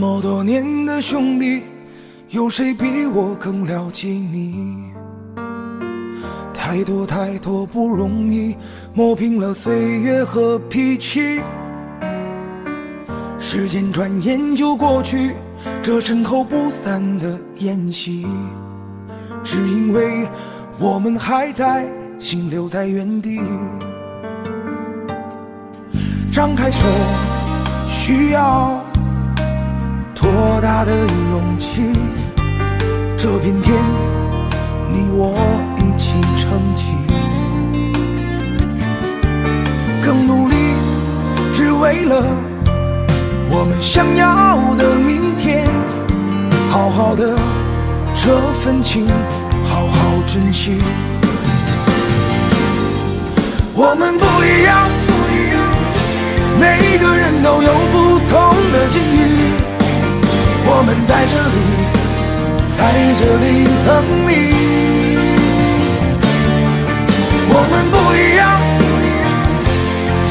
这么多年的兄弟，有谁比我更了解你？太多太多不容易，磨平了岁月和脾气。时间转眼就过去，这身后不散的宴席，只因为我们还在，心留在原地。张开手，需要大的勇气？这片天，你我一起撑起，更努力，只为了我们想要的明天。好好的这份情，好好珍惜。我们不一样，不一样每个人都有不同。我们在这里，在这里等你。我们不一样，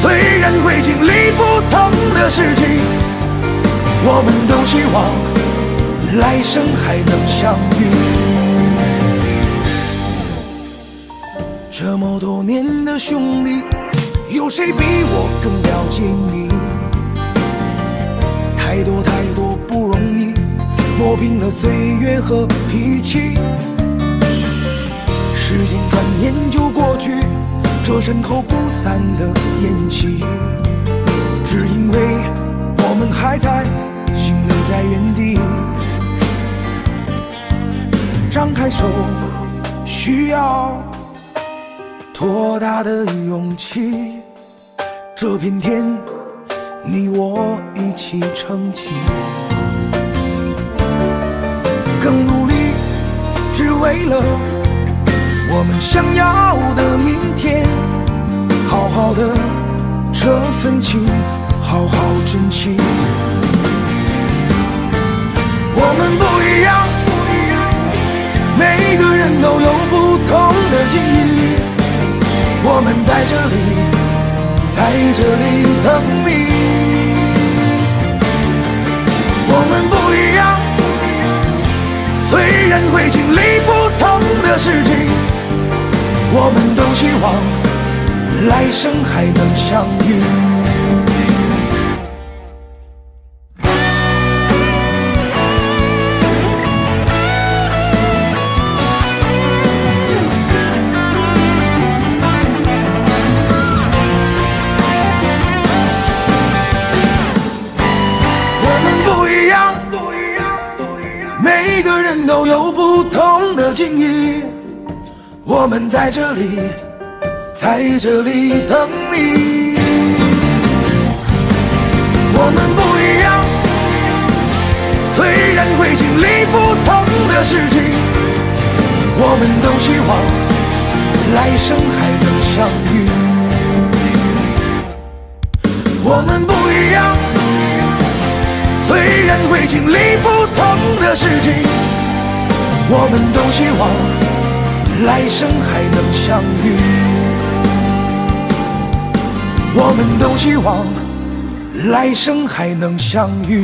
虽然会经历不同的事情，我们都希望来生还能相遇。这么多年的兄弟，有谁比我更了岁月和脾气。时间转眼就过去，这身后不散的宴席，只因为我们还在，心留在原地。张开手，需要多大的勇气？这片天，你我一起撑起，更努力，只为了。我们想要的明天，好好的这份情，好好珍惜。我们不一样，每个人都有不同的境遇。我们在这里，在这里等你。虽然会经历不同的事情。我们都希望来生还能相遇。我们在这里，在这里等你。我们不一样，虽然会经历不同的事情，我们都希望来生还能相遇。我们不一样，虽然会经历不同的事情，我们都希望。来生还能相遇，我们都希望来生还能相遇。